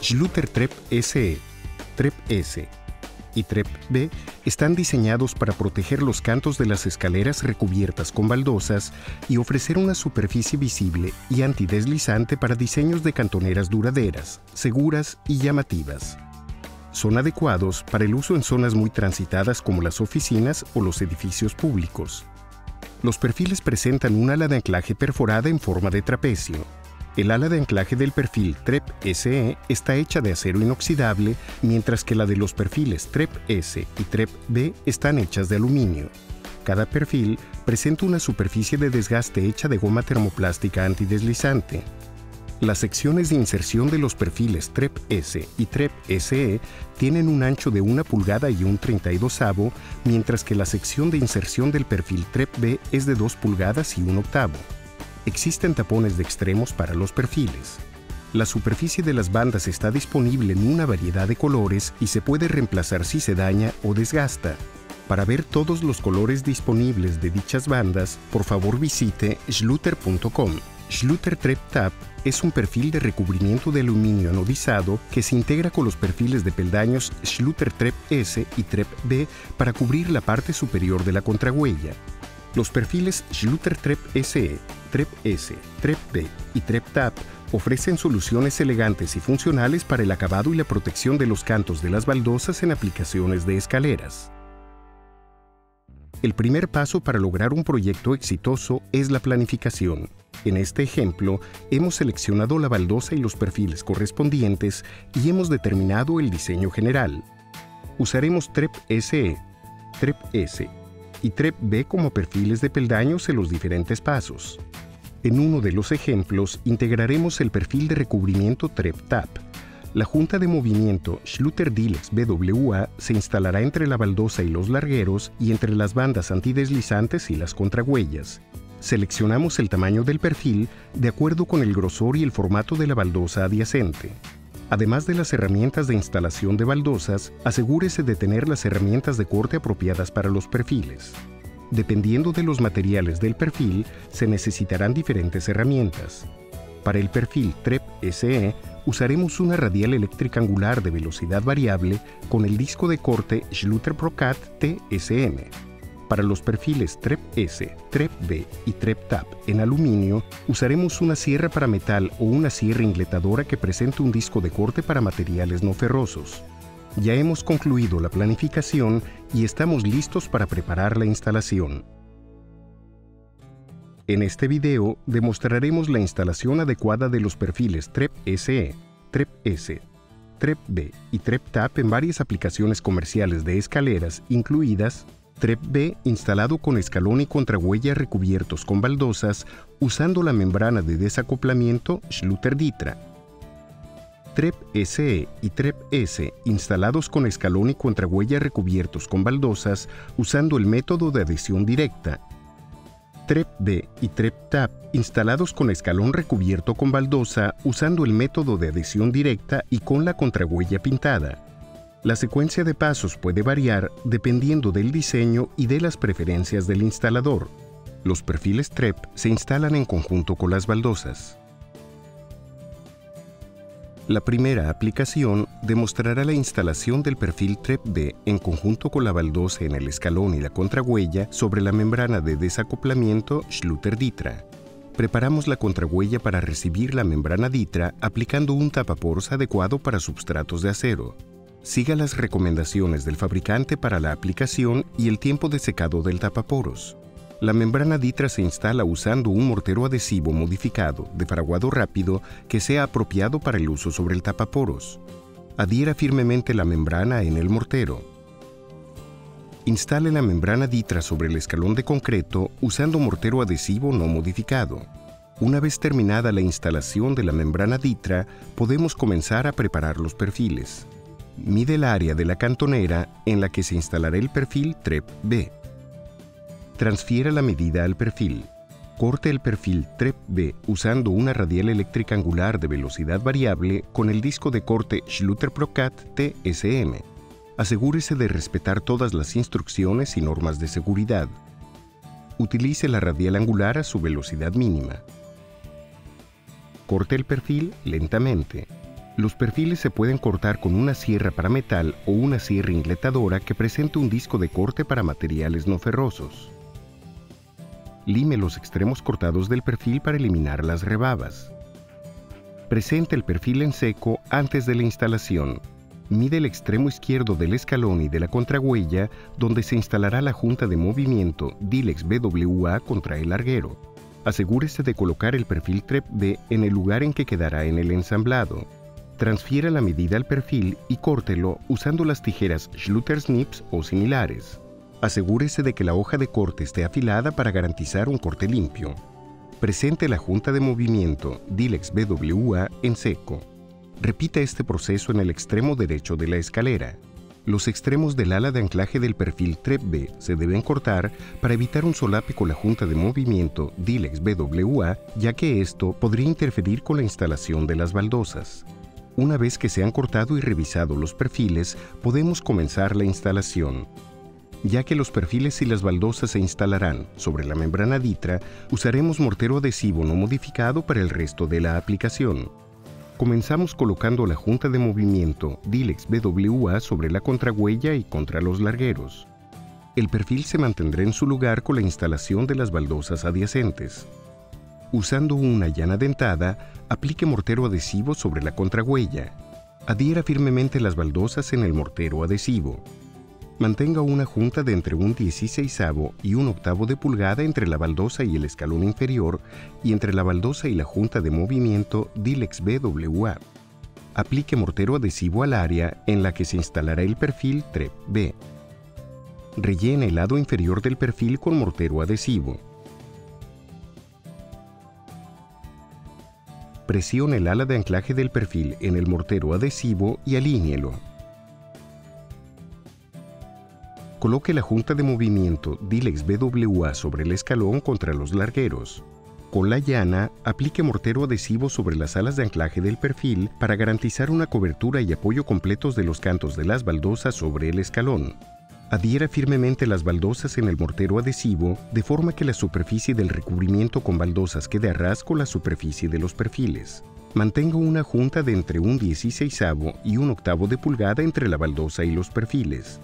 Schluter Trep SE, Trep S y Trep B están diseñados para proteger los cantos de las escaleras recubiertas con baldosas y ofrecer una superficie visible y antideslizante para diseños de cantoneras duraderas, seguras y llamativas. Son adecuados para el uso en zonas muy transitadas como las oficinas o los edificios públicos. Los perfiles presentan un ala de anclaje perforada en forma de trapecio, el ala de anclaje del perfil TREP SE está hecha de acero inoxidable, mientras que la de los perfiles TREP S y TREP B están hechas de aluminio. Cada perfil presenta una superficie de desgaste hecha de goma termoplástica antideslizante. Las secciones de inserción de los perfiles TREP S y TREP SE tienen un ancho de 1 pulgada y un 32 avo, mientras que la sección de inserción del perfil TREP B es de 2 pulgadas y 1 octavo. Existen tapones de extremos para los perfiles. La superficie de las bandas está disponible en una variedad de colores y se puede reemplazar si se daña o desgasta. Para ver todos los colores disponibles de dichas bandas, por favor visite schluter.com. Schluter Trep Tap es un perfil de recubrimiento de aluminio anodizado que se integra con los perfiles de peldaños Schluter Trep S y Trep B para cubrir la parte superior de la contrahuella. Los perfiles Schluter Trep SE, Trep S, Trep B y Trep Tap ofrecen soluciones elegantes y funcionales para el acabado y la protección de los cantos de las baldosas en aplicaciones de escaleras. El primer paso para lograr un proyecto exitoso es la planificación. En este ejemplo, hemos seleccionado la baldosa y los perfiles correspondientes y hemos determinado el diseño general. Usaremos TREP SE, TREP S y TREP B como perfiles de peldaños en los diferentes pasos. En uno de los ejemplos integraremos el perfil de recubrimiento TREP TAP. La junta de movimiento Schluter Dilex BWA se instalará entre la baldosa y los largueros y entre las bandas antideslizantes y las contrahuellas. Seleccionamos el tamaño del perfil de acuerdo con el grosor y el formato de la baldosa adyacente. Además de las herramientas de instalación de baldosas, asegúrese de tener las herramientas de corte apropiadas para los perfiles. Dependiendo de los materiales del perfil, se necesitarán diferentes herramientas. Para el perfil TREP SE, usaremos una radial eléctrica angular de velocidad variable con el disco de corte Schluter Procat TSM. Para los perfiles TREP S, TREP B y TREP TAP en aluminio, usaremos una sierra para metal o una sierra ingletadora que presente un disco de corte para materiales no ferrosos. Ya hemos concluido la planificación y estamos listos para preparar la instalación. En este video demostraremos la instalación adecuada de los perfiles TREP SE, TREP S, TREP B y TREP TAP en varias aplicaciones comerciales de escaleras, incluidas TREP B instalado con escalón y contrahuella recubiertos con baldosas usando la membrana de desacoplamiento Schluter-Ditra. TREP SE y TREP S instalados con escalón y contrahuella recubiertos con baldosas usando el método de adhesión directa. TREP B y TREP TAP instalados con escalón recubierto con baldosa usando el método de adhesión directa y con la contrahuella pintada. La secuencia de pasos puede variar dependiendo del diseño y de las preferencias del instalador. Los perfiles TREP se instalan en conjunto con las baldosas. La primera aplicación demostrará la instalación del perfil TREP B en conjunto con la baldosa en el escalón y la contrahuella sobre la membrana de desacoplamiento Schluter-Ditra. Preparamos la contrahuella para recibir la membrana Ditra aplicando un tapaporos adecuado para substratos de acero. Siga las recomendaciones del fabricante para la aplicación y el tiempo de secado del tapaporos. La membrana Ditra se instala usando un mortero adhesivo modificado de fraguado rápido que sea apropiado para el uso sobre el tapaporos. Adhiera firmemente la membrana en el mortero. Instale la membrana Ditra sobre el escalón de concreto usando mortero adhesivo no modificado. Una vez terminada la instalación de la membrana Ditra, podemos comenzar a preparar los perfiles mide el área de la cantonera en la que se instalará el perfil TREP B. Transfiera la medida al perfil. Corte el perfil TREP B usando una radial eléctrica angular de velocidad variable con el disco de corte Schluter Procat TSM. Asegúrese de respetar todas las instrucciones y normas de seguridad. Utilice la radial angular a su velocidad mínima. Corte el perfil lentamente Los perfiles se pueden cortar con una sierra para metal o una sierra ingletadora que presente un disco de corte para materiales no ferrosos. Lime los extremos cortados del perfil para eliminar las rebabas. Presente el perfil en seco antes de la instalación. Mide el extremo izquierdo del escalón y de la contrahuella donde se instalará la junta de movimiento Dilex BWA contra el larguero. Asegúrese de colocar el perfil TREP B en el lugar en que quedará en el ensamblado. Transfiera la medida al perfil y córtelo usando las tijeras Schluter Snips o similares. Asegúrese de que la hoja de corte esté afilada para garantizar un corte limpio. Presente la junta de movimiento Dilex BWA en seco. Repita este proceso en el extremo derecho de la escalera. Los extremos del ala de anclaje del perfil TREP B se deben cortar para evitar un solape con la junta de movimiento Dilex BWA, ya que esto podría interferir con la instalación de las baldosas. Una vez que se han cortado y revisado los perfiles, podemos comenzar la instalación. Ya que los perfiles y las baldosas se instalarán sobre la membrana Ditra, usaremos mortero adhesivo no modificado para el resto de la aplicación. Comenzamos colocando la junta de movimiento Dilex BWA sobre la contrahuella y contra los largueros. El perfil se mantendrá en su lugar con la instalación de las baldosas adyacentes. Usando una llana dentada, aplique mortero adhesivo sobre la contrahuella. Adhiera firmemente las baldosas en el mortero adhesivo. Mantenga una junta de entre un 16 y un octavo de pulgada entre la baldosa y el escalón inferior y entre la baldosa y la junta de movimiento Dilex BWA. Aplique mortero adhesivo al área en la que se instalará el perfil TREP B. Rellene el lado inferior del perfil con mortero adhesivo. Presione el ala de anclaje del perfil en el mortero adhesivo y alíñelo. Coloque la junta de movimiento Dilex BWA sobre el escalón contra los largueros. Con la llana, aplique mortero adhesivo sobre las alas de anclaje del perfil para garantizar una cobertura y apoyo completos de los cantos de las baldosas sobre el escalón. Adhiera firmemente las baldosas en el mortero adhesivo de forma que la superficie del recubrimiento con baldosas quede a ras con la superficie de los perfiles. Mantenga una junta de entre un 16 y un octavo de pulgada entre la baldosa y los perfiles.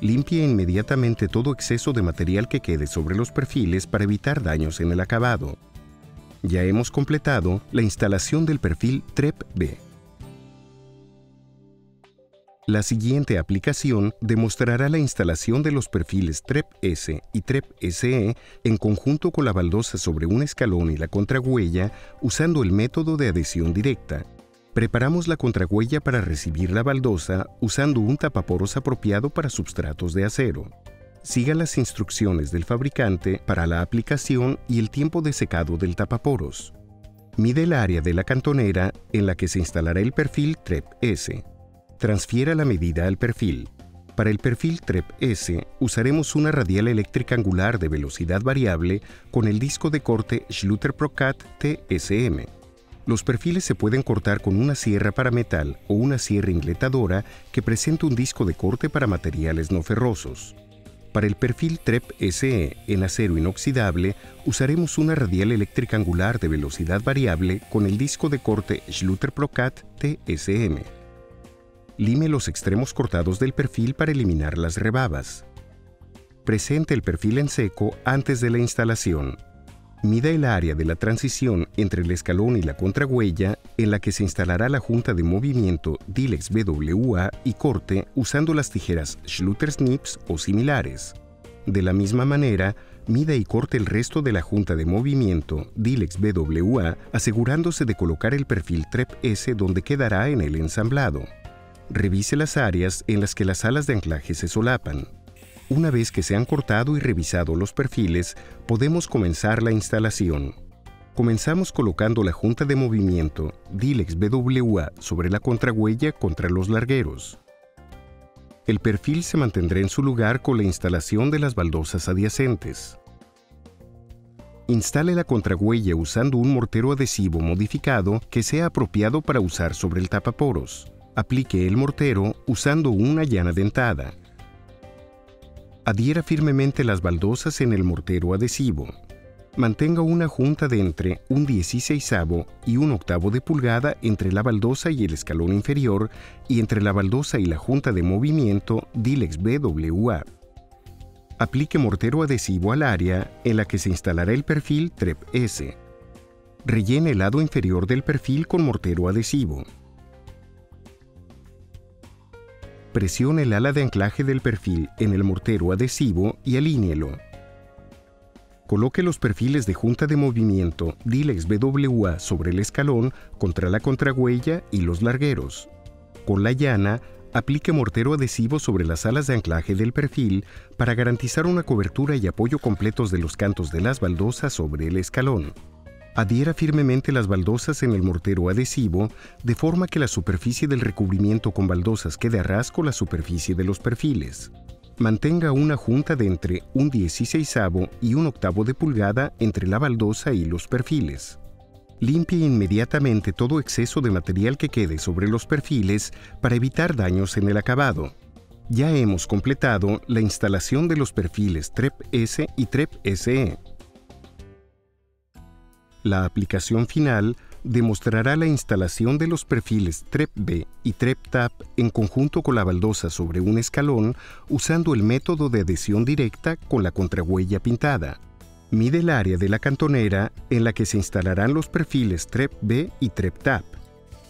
Limpie inmediatamente todo exceso de material que quede sobre los perfiles para evitar daños en el acabado. Ya hemos completado la instalación del perfil TREP B. La siguiente aplicación demostrará la instalación de los perfiles TREP-S y TREP-SE en conjunto con la baldosa sobre un escalón y la contrahuella usando el método de adhesión directa. Preparamos la contrahuella para recibir la baldosa usando un tapaporos apropiado para substratos de acero. Siga las instrucciones del fabricante para la aplicación y el tiempo de secado del tapaporos. Mide el área de la cantonera en la que se instalará el perfil TREP-S. Transfiera la medida al perfil. Para el perfil TREP-S usaremos una radial eléctrica angular de velocidad variable con el disco de corte Schluter Procat TSM. Los perfiles se pueden cortar con una sierra para metal o una sierra ingletadora que presenta un disco de corte para materiales no ferrosos. Para el perfil TREP-SE en acero inoxidable usaremos una radial eléctrica angular de velocidad variable con el disco de corte Schluter Procat TSM. Lime los extremos cortados del perfil para eliminar las rebabas. Presente el perfil en seco antes de la instalación. Mida el área de la transición entre el escalón y la contrahuella en la que se instalará la junta de movimiento Dilex BWA y corte usando las tijeras Schluter Snips o similares. De la misma manera, mida y corte el resto de la junta de movimiento Dilex BWA asegurándose de colocar el perfil TREP S donde quedará en el ensamblado. Revise las áreas en las que las alas de anclaje se solapan. Una vez que se han cortado y revisado los perfiles, podemos comenzar la instalación. Comenzamos colocando la junta de movimiento Dilex BWA sobre la contrahuella contra los largueros. El perfil se mantendrá en su lugar con la instalación de las baldosas adyacentes. Instale la contrahuella usando un mortero adhesivo modificado que sea apropiado para usar sobre el tapaporos. Aplique el mortero usando una llana dentada. Adhiera firmemente las baldosas en el mortero adhesivo. Mantenga una junta de entre un 16 y un octavo de pulgada entre la baldosa y el escalón inferior y entre la baldosa y la junta de movimiento Dilex BWA. Aplique mortero adhesivo al área en la que se instalará el perfil TREP-S. Rellene el lado inferior del perfil con mortero adhesivo. Presione el ala de anclaje del perfil en el mortero adhesivo y alíñelo. Coloque los perfiles de junta de movimiento Dilex BWA sobre el escalón contra la contrahuella y los largueros. Con la llana, aplique mortero adhesivo sobre las alas de anclaje del perfil para garantizar una cobertura y apoyo completos de los cantos de las baldosas sobre el escalón. Adhiera firmemente las baldosas en el mortero adhesivo de forma que la superficie del recubrimiento con baldosas quede a rasco la superficie de los perfiles. Mantenga una junta de entre un 16 y un octavo de pulgada entre la baldosa y los perfiles. Limpie inmediatamente todo exceso de material que quede sobre los perfiles para evitar daños en el acabado. Ya hemos completado la instalación de los perfiles TREP-S y TREP-SE. La aplicación final demostrará la instalación de los perfiles TREP-B y TREP-TAP en conjunto con la baldosa sobre un escalón usando el método de adhesión directa con la contrahuella pintada. Mide el área de la cantonera en la que se instalarán los perfiles TREP-B y TREP-TAP.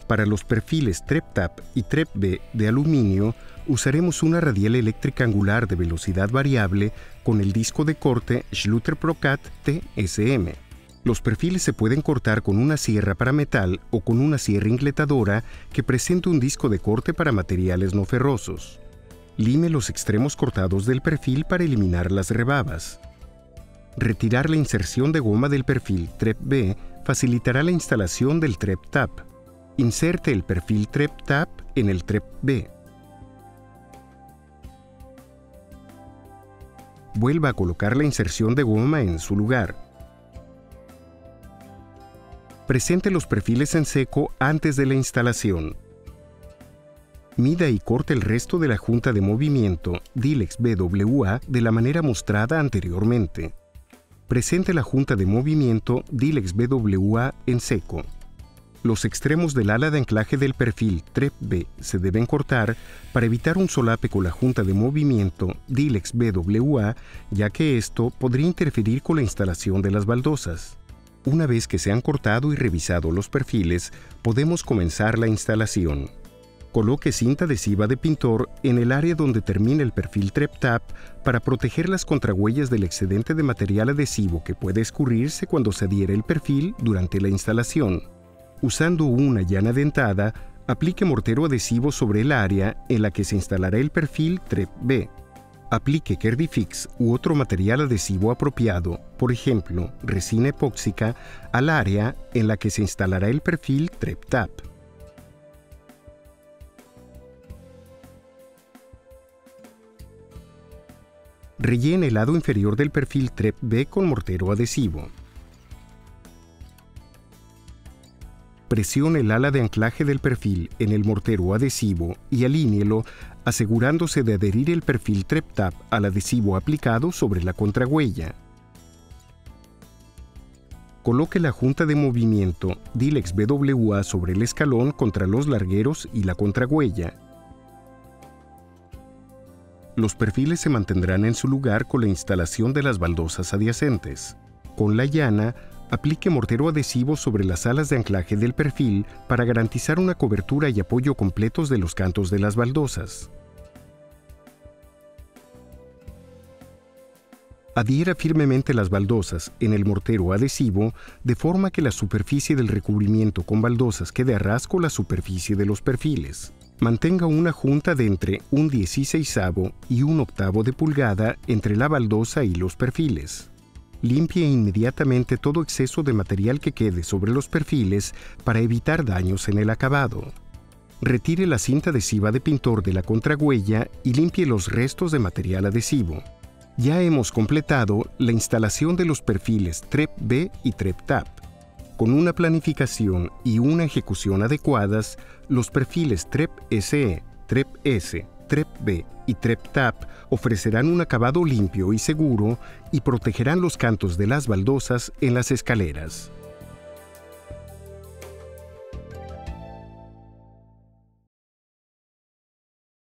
Para los perfiles TREP-TAP y TREP-B de aluminio, usaremos una radial eléctrica angular de velocidad variable con el disco de corte Schluter Procat TSM. Los perfiles se pueden cortar con una sierra para metal o con una sierra ingletadora que presente un disco de corte para materiales no ferrosos. Lime los extremos cortados del perfil para eliminar las rebabas. Retirar la inserción de goma del perfil TREP-B facilitará la instalación del TREP-TAP. Inserte el perfil TREP-TAP en el TREP-B. Vuelva a colocar la inserción de goma en su lugar. Presente los perfiles en seco antes de la instalación. Mida y corte el resto de la junta de movimiento Dilex BWA de la manera mostrada anteriormente. Presente la junta de movimiento Dilex BWA en seco. Los extremos del ala de anclaje del perfil TREP-B se deben cortar para evitar un solape con la junta de movimiento Dilex BWA, ya que esto podría interferir con la instalación de las baldosas. Una vez que se han cortado y revisado los perfiles, podemos comenzar la instalación. Coloque cinta adhesiva de pintor en el área donde termina el perfil TrepTap para proteger las contrahuellas del excedente de material adhesivo que puede escurrirse cuando se adhiere el perfil durante la instalación. Usando una llana dentada, aplique mortero adhesivo sobre el área en la que se instalará el perfil TREP-B. Aplique Kerdifix u otro material adhesivo apropiado, por ejemplo, resina epóxica, al área en la que se instalará el perfil TrepTap. Rellene el lado inferior del perfil TREP-B con mortero adhesivo. Presione el ala de anclaje del perfil en el mortero adhesivo y alíñelo asegurándose de adherir el perfil TrepTap al adhesivo aplicado sobre la contrahuella. Coloque la junta de movimiento Dilex BWA sobre el escalón contra los largueros y la contrahuella. Los perfiles se mantendrán en su lugar con la instalación de las baldosas adyacentes. Con la llana, aplique mortero adhesivo sobre las alas de anclaje del perfil para garantizar una cobertura y apoyo completos de los cantos de las baldosas. Adhiera firmemente las baldosas en el mortero adhesivo de forma que la superficie del recubrimiento con baldosas quede a rasco la superficie de los perfiles. Mantenga una junta de entre un 16 y un octavo de pulgada entre la baldosa y los perfiles. Limpie inmediatamente todo exceso de material que quede sobre los perfiles para evitar daños en el acabado. Retire la cinta adhesiva de pintor de la contrahuella y limpie los restos de material adhesivo. Ya hemos completado la instalación de los perfiles TREP-B y TREP-TAP. Con una planificación y una ejecución adecuadas, los perfiles TREP-SE, TREP-S, TREP B y TREP TAP ofrecerán un acabado limpio y seguro y protegerán los cantos de las baldosas en las escaleras.